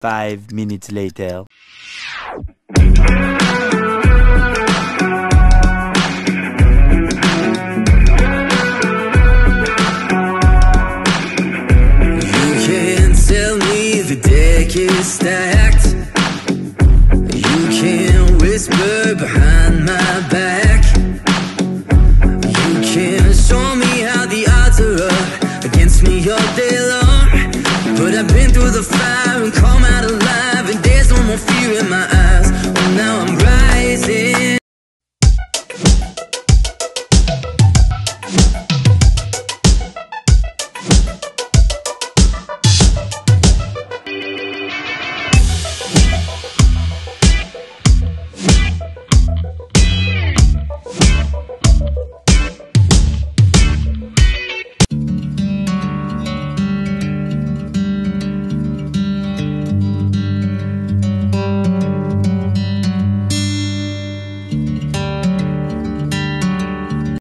five minutes later. You can tell me the deck is stacked. You can whisper behind my back. You can show me how the odds are up Against me all day long But I've been through the fight